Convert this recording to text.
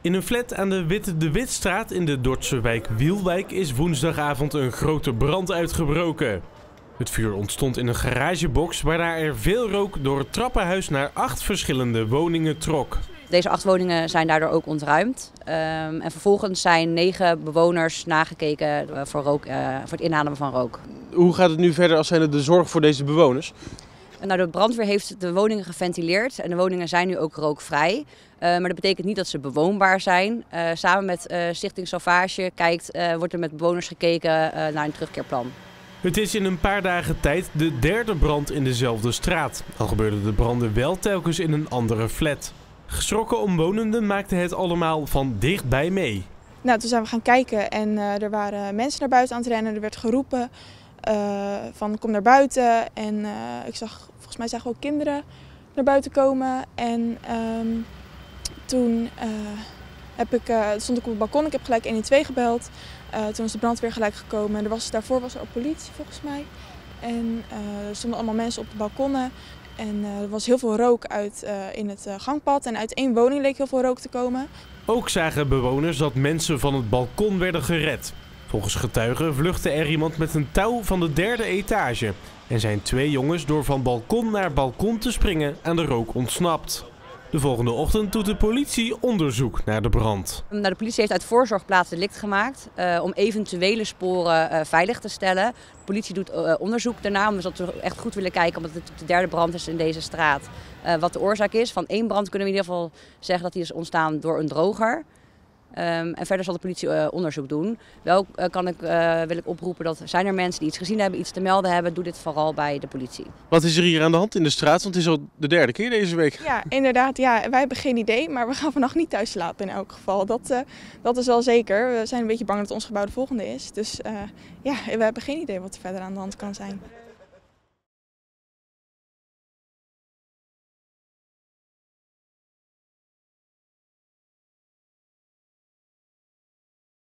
In een flat aan de Witte de Witstraat in de Dordtse wijk Wielwijk is woensdagavond een grote brand uitgebroken. Het vuur ontstond in een garagebox waarna er veel rook door het trappenhuis naar acht verschillende woningen trok. Deze acht woningen zijn daardoor ook ontruimd. Um, en vervolgens zijn negen bewoners nagekeken eh, voor, rook, uh, voor het inademen van rook. Hoe gaat het nu verder als zijn de zorg voor deze bewoners? Nou, de brandweer heeft de woningen geventileerd en de woningen zijn nu ook rookvrij. Uh, maar dat betekent niet dat ze bewoonbaar zijn. Uh, samen met uh, Stichting Salvage kijkt, wordt er met bewoners gekeken naar een terugkeerplan. Het is in een paar dagen tijd de derde brand in dezelfde straat. Al gebeurden de branden wel telkens in een andere flat. Geschrokken omwonenden maakten het allemaal van dichtbij mee. Nou, toen zijn we gaan kijken en er waren mensen naar buiten aan het rennen. Er werd geroepen uh, van kom naar buiten. En uh, ik zag, volgens mij zagen we ook kinderen naar buiten komen. En um, toen uh, heb ik, stond ik op het balkon. Ik heb gelijk 112 gebeld. toen is de brandweer gelijk gekomen. Er was, daarvoor was er ook politie volgens mij. En er stonden allemaal mensen op de balkonnen. En er was heel veel rook uit in het gangpad. En uit één woning leek heel veel rook te komen. Ook zagen bewoners dat mensen van het balkon werden gered. Volgens getuigen vluchtte er iemand met een touw van de derde etage en zijn twee jongens door van balkon naar balkon te springen aan de rook ontsnapt. De volgende ochtend doet de politie onderzoek naar de brand. Nou, de politie heeft uit voorzorg plaatsdelict gemaakt uh, om eventuele sporen uh, veilig te stellen. De politie doet uh, onderzoek daarna, omdat we echt goed willen kijken, omdat het de derde brand is in deze straat. wat de oorzaak is. Van één brand kunnen we in ieder geval zeggen dat die is ontstaan door een droger. Um, en verder zal de politie uh, onderzoek doen. Wel uh, kan ik, uh, wil ik oproepen dat zijn er mensen die iets gezien hebben, iets te melden hebben, doe dit vooral bij de politie. Wat is er hier aan de hand in de straat? Want het is al de derde keer deze week. Ja, inderdaad. Ja, wij hebben geen idee, maar we gaan vannacht niet thuis slapen in elk geval. Dat, dat is wel zeker. We zijn een beetje bang dat ons gebouw de volgende is. Dus ja, we hebben geen idee wat er verder aan de hand kan zijn.